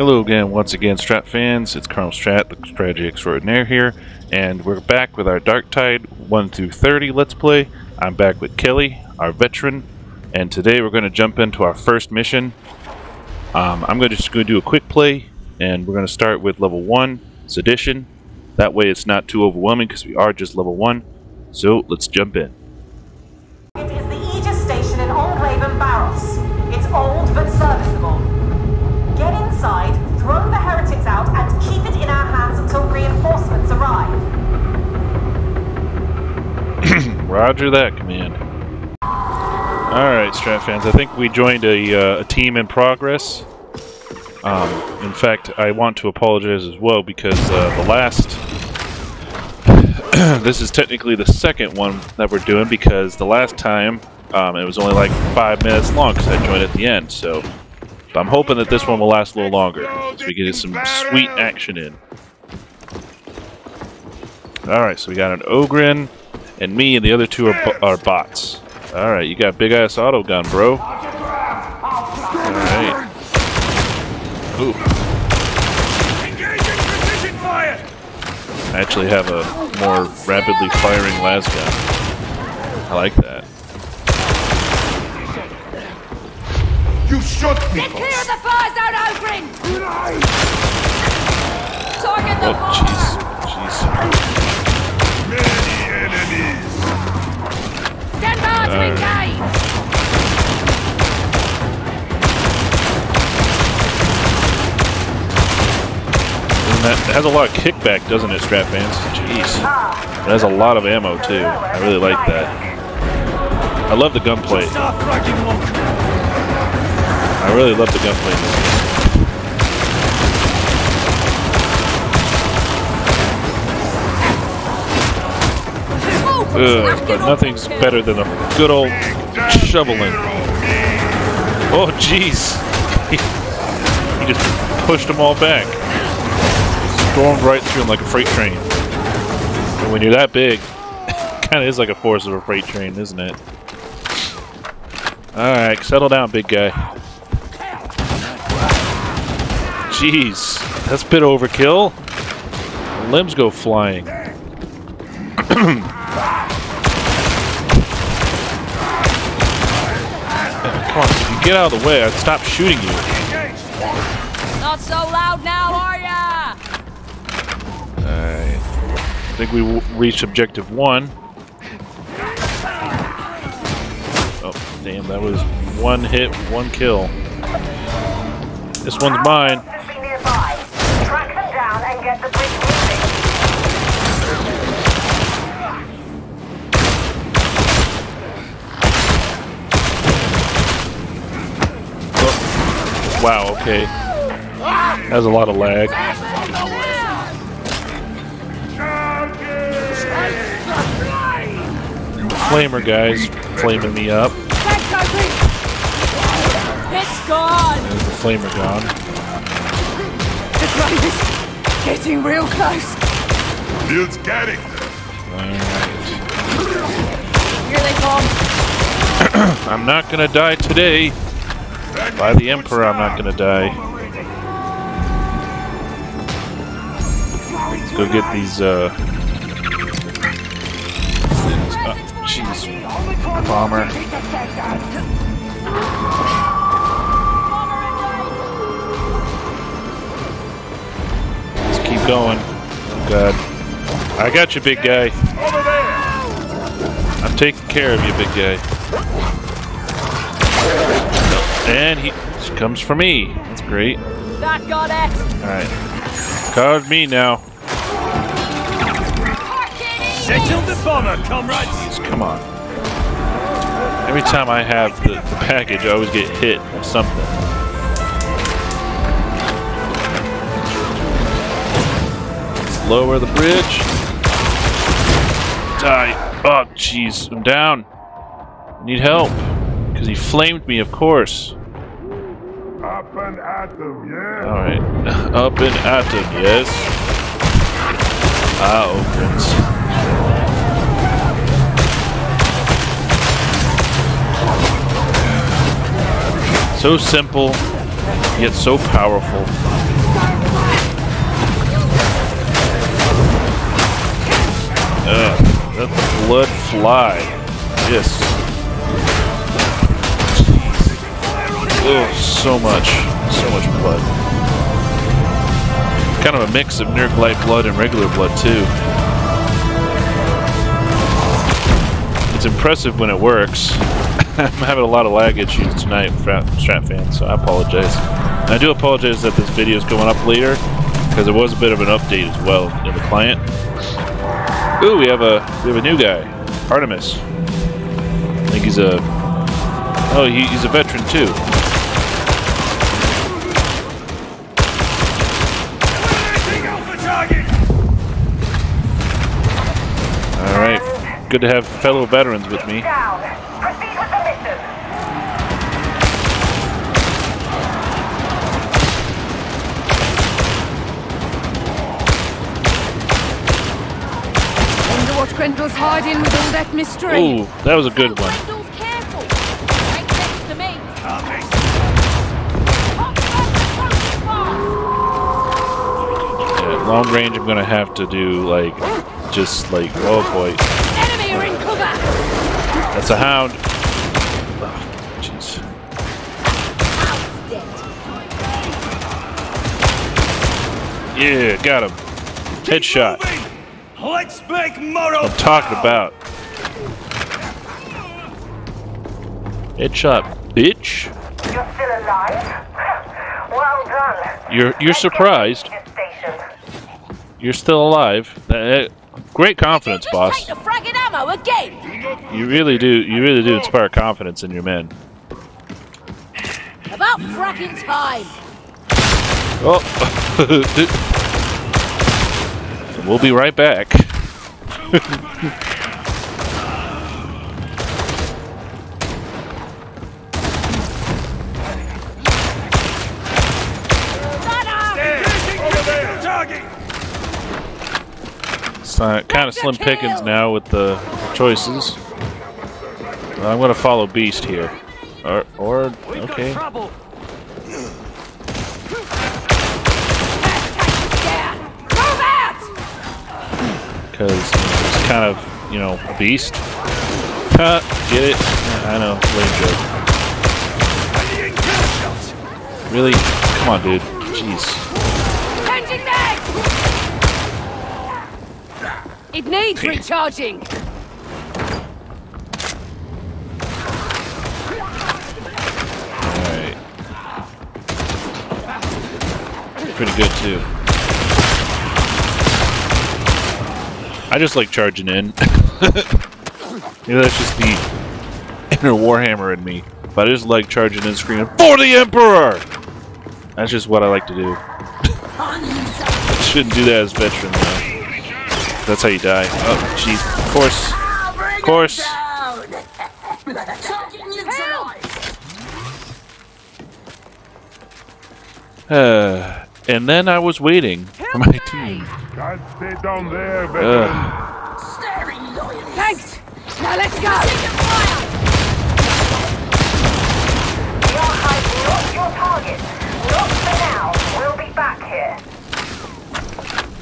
Hello again, once again, Strat fans. It's Colonel Strat, the strategy extraordinaire here, and we're back with our Darktide 1 through 30 Let's Play. I'm back with Kelly, our veteran, and today we're going to jump into our first mission. Um, I'm going to just going to do a quick play, and we're going to start with level 1, Sedition. That way it's not too overwhelming because we are just level 1. So let's jump in. Roger that, Command. Alright, Strat fans, I think we joined a, uh, a team in progress. Um, in fact, I want to apologize as well because uh, the last... this is technically the second one that we're doing because the last time um, it was only like five minutes long because I joined at the end, so... But I'm hoping that this one will last a little longer so we can get some sweet action in. Alright, so we got an Ogryn, and me and the other two are, bo are bots. Alright, you got big ass auto gun, bro. Alright. Ooh. I actually have a more rapidly firing lasgun. I like that. You shot me! Get clear of the fire zone, Ogryn! Target the Oh, jeez. Jeez. Many enemies! Stand by to Alright. engage! That has a lot of kickback, doesn't it, Strat fans? Jeez. It has a lot of ammo, too. I really like that. I love the gunplay. Stop! I really love the gunplay Ugh, but nothing's better than a good old shoveling. Oh, jeez. he just pushed them all back. Stormed right through them like a freight train. And when you're that big, kind of is like a force of a freight train, isn't it? Alright, settle down, big guy. Jeez, that's a bit overkill. Limbs go flying. get out of the way, I'd stop shooting you. Not so loud now, are ya? Alright. I think we reached objective one. Oh, damn, that was one hit, one kill. This one's mine. Okay. That was a lot of lag. Flamer guys flaming me up. It's gone! There's the flamer gone. The grave is getting real close. Field's getting Alright. Here they come. I'm not gonna die today. By the Emperor, I'm not gonna die. Let's go get these, uh... things. Uh, Jeez. Bomber. Let's keep going. Oh, God. I got you, big guy. I'm taking care of you, big guy. And he comes for me. That's great. That got it. Alright. Card me now. Settle the bomber, comrades! Jeez, come on. Every time I have the, the package, I always get hit with something. Let's lower the bridge. Die. Oh, jeez. I'm down. I need help. Because he flamed me, of course. And at them, yeah? Alright. Up and at him, yes. Ah, opens. So simple. yet so powerful. Ugh, let the blood fly. Yes. Oh, so much. So much blood. Kind of a mix of Nurglite blood and regular blood, too. It's impressive when it works. I'm having a lot of lag issues tonight, Strat fans, so I apologize. And I do apologize that this video is going up later, because there was a bit of an update as well in the client. Ooh, we have a we have a new guy, Artemis. I think he's a oh he, he's a veteran too. Good to have fellow veterans with me. Down. Proceed with the mission. Wonder what Grendel's hiding with all that mystery. Ooh, that was a good one. Grendel's careful. Ain't next to me. Yeah, long range, I'm gonna have to do like just like oh boy, that's a hound. Oh, Jeez. Yeah, got him. Headshot. Let's make moral I'm talking about. Headshot, bitch. You're still alive? Well done. You're you're surprised. You're still alive. Great confidence, boss. Take the fragging ammo again. You really do. You really do inspire confidence in your men. About fracking time. Oh, we'll be right back. uh, kind of slim pickings now with the choices. I'm gonna follow Beast here, or or okay. Trouble! Yeah. Move out. because it's kind of, you know, a beast. Huh, get it? I know, lame joke. Really? Come on, dude. Jeez. It needs recharging. Pretty good, too. I just like charging in. Maybe that's just the inner Warhammer in me. But I just like charging in screaming, For the Emperor! That's just what I like to do. Shouldn't do that as veteran, though. That's how you die. Oh, jeez. Of course. Of course. Uh, and then I was waiting for my team. Can't stay down there, veteran. Ugh. Thanks. Now let's go. We are hiding not your target. Not for now. We'll be back here.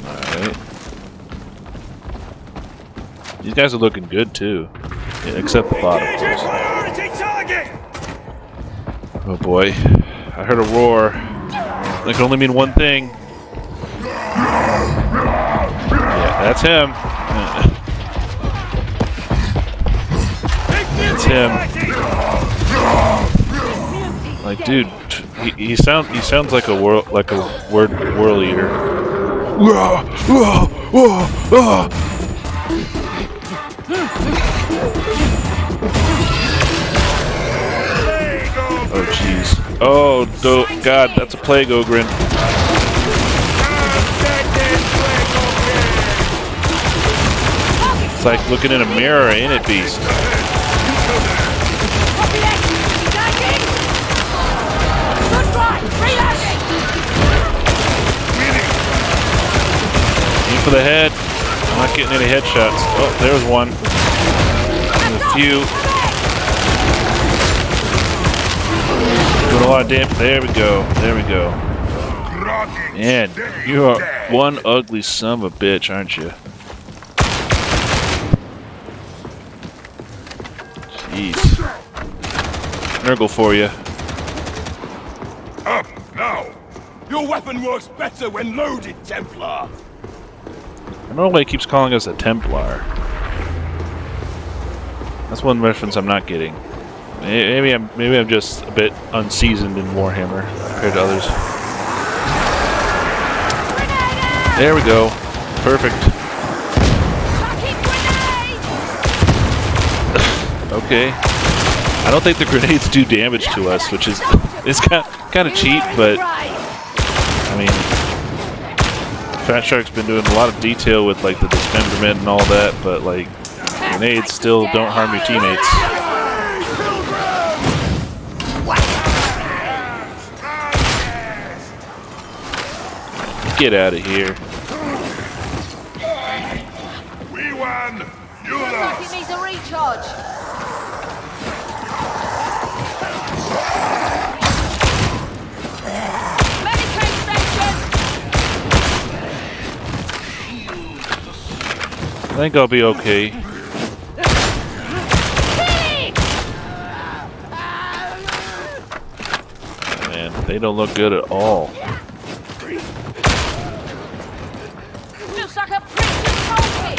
Alright. These guys are looking good too. Yeah, except the bottom. of course. Oh boy. I heard a roar. That can only mean one thing. Yeah, that's him. That's him. Like, dude, he, he sounds he sounds like a world like a word world eater. Ah, ah, ah, Oh jeez. Oh do God, that's a plague ogre. It's like looking in a mirror, ain't it, Beast? For the head. Not getting any headshots. Oh, there's one. A few. Doing a lot of damage. There we go. There we go. And you are one ugly son of a bitch, aren't you? Jeez. Nurgle for you. Up now. Your weapon works better when loaded, Templar. He keeps calling us a Templar. That's one reference I'm not getting. Maybe I'm maybe I'm just a bit unseasoned in Warhammer compared to others. There we go. Perfect. Okay. I don't think the grenades do damage to us, which is it's kind kind of cheap, but I mean, Fatshark's been doing a lot of detail with like the dismemberment and all that, but like grenades still don't harm your teammates. Get out of here. I think I'll be okay. Man, they don't look good at all. Looks like a prison trophy!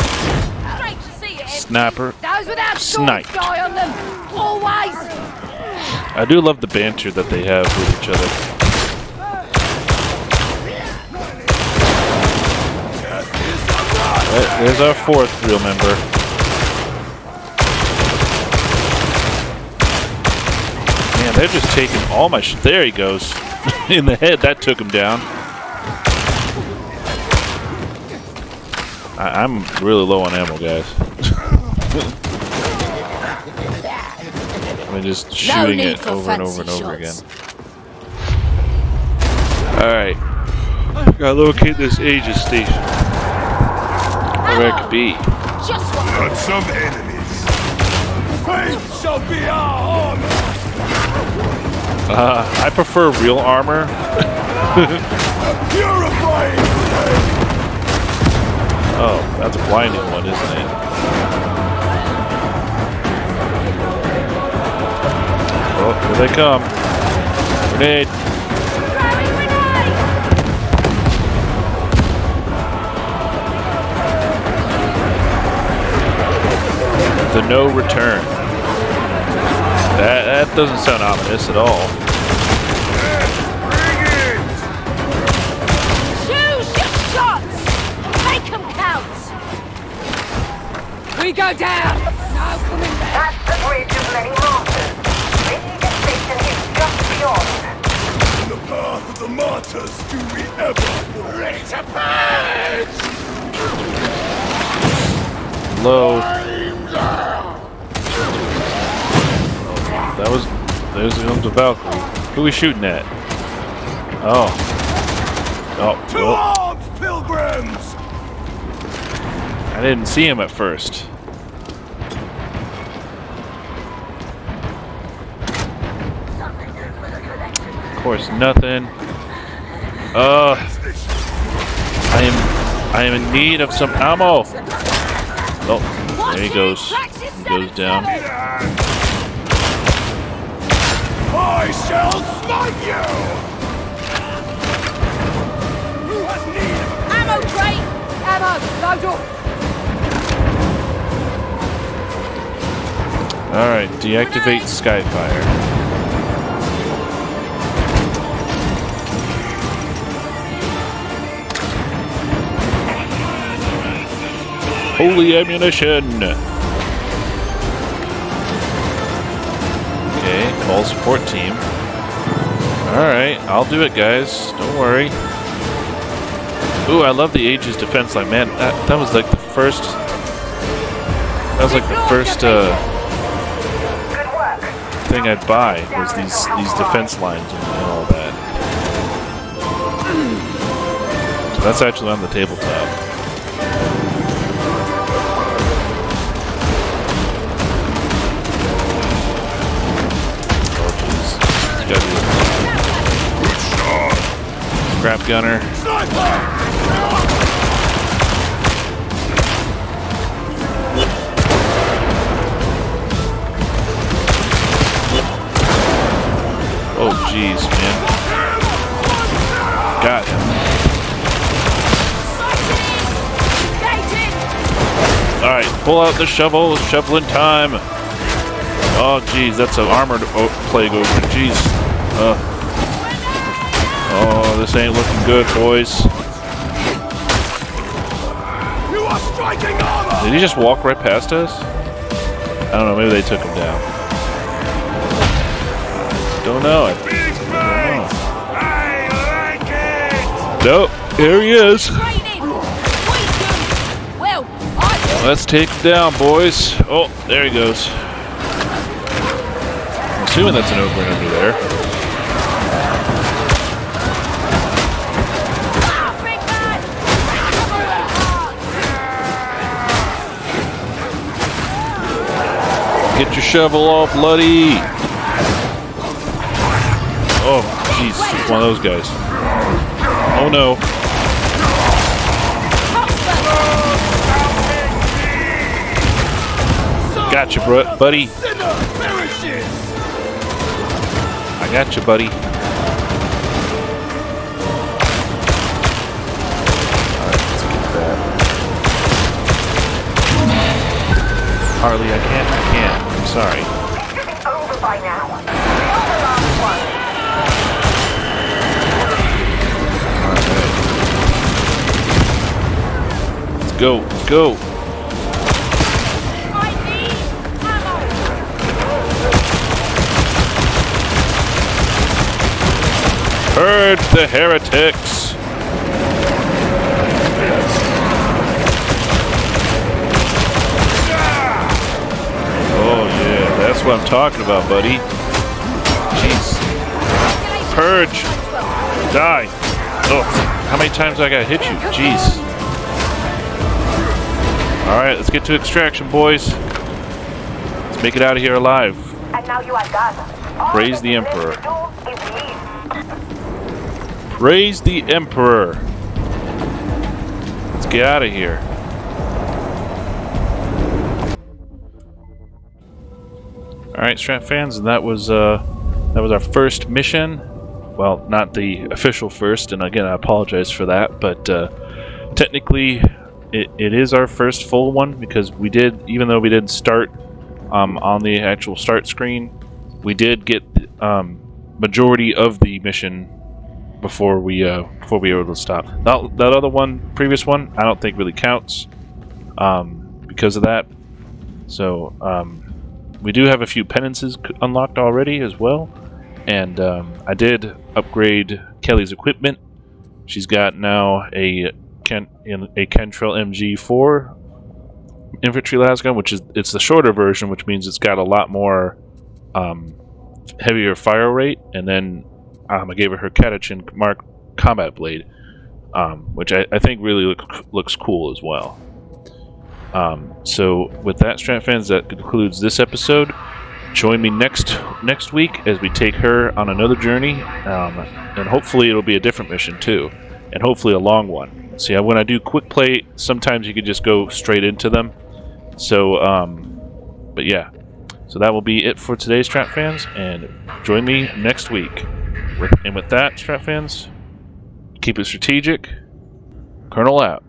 Great to see you, Em. Snapper. Those without Sniped. swords die on them! Always! I do love the banter that they have with each other. There's our fourth real member. Man, they're just taking all my sh- There he goes. In the head, that took him down. I- I'm really low on ammo, guys. I'm just shooting need it over and over and over again. shots. Alright. Gotta locate this Aegis station. Where it could be. Just one! Got some enemies. Faith shall be our honor. Uh, I prefer real armor. Purifying Oh, that's a blinding one, isn't it? Oh, here they come. Grenade. The no return. That, that doesn't sound ominous at all. Bring it. Choose your shots! Make them count! We go down! No coming back! That's the bridge of many martyrs. The station is just beyond. In the path of the martyrs do we ever ready to purge? Low. That was. There's comes a Valkyrie. Who are we shooting at? Oh. Oh, To arms, pilgrims! I didn't see him at first. Of course, nothing. Uh, I am, I am in need of some ammo. Oh, there he goes. He goes down. I shall smite you! Who has need of Ammo crate! Ammo! Load up! All right, deactivate Skyfire. Holy ammunition! Okay, call support team. Alright, I'll do it, guys. Don't worry. Ooh, I love the Aegis defense line. Man, that, that was like the first... That was like the first, uh... Thing I'd buy was these these defense lines and all that. So that's actually on the tabletop. Scrap gunner. Oh, jeez, man. Got him. Alright, pull out the shovel. Shoveling time. Oh, jeez, that's an armored plague over. Jeez. Uh, oh, this ain't looking good, boys. You are striking armor! Did he just walk right past us? I don't know, maybe they took him down. Don't know. I Big face! Like it! Nope, here he is. Well, I Let's take him down, boys. Oh, there he goes. I'm assuming that's an over and under there. Get your shovel off, bloody. Oh, jeez, one of those guys. Oh no. Gotcha, bro, buddy. I got you, buddy. Harley, I can't, I can't. Sorry. It's over by now. You're the last one. Let's go, let's go. I need ammo! Purge the heretics! What I'm talking about, buddy. Jeez. Purge! Die! Oh, how many times I gotta hit you? Jeez. Alright, let's get to extraction, boys. Let's make it out of here alive. And now you are done. Praise the Emperor. have to do is leave. Praise the Emperor! Let's get out of here. Alright, Strat fans, and that was uh that was our first mission. Well, not the official first, and again I apologize for that, but uh, technically it, it is our first full one because we did even though we didn't start um, on the actual start screen, we did get um, majority of the mission before we uh, before we were able to stop. That, that other one, previous one, I don't think really counts um, because of that. So um, we do have a few penances unlocked already as well, and um, I did upgrade Kelly's equipment. She's got now a Ken, a Kantrael MG4 infantry lasgun, which is it's the shorter version, which means it's got a lot more um, heavier fire rate, and then um, I gave her her Catachan Mark combat blade, um, which I, I think really look, looks cool as well. Um, so with that, Strat fans, that concludes this episode. Join me next next week as we take her on another journey, um, and hopefully it'll be a different mission too, and hopefully a long one. See, when I do quick play, sometimes you can just go straight into them. So, um, but yeah, so that will be it for today's Strat fans, and join me next week. With, and with that, Strat fans, keep it strategic. Colonel out.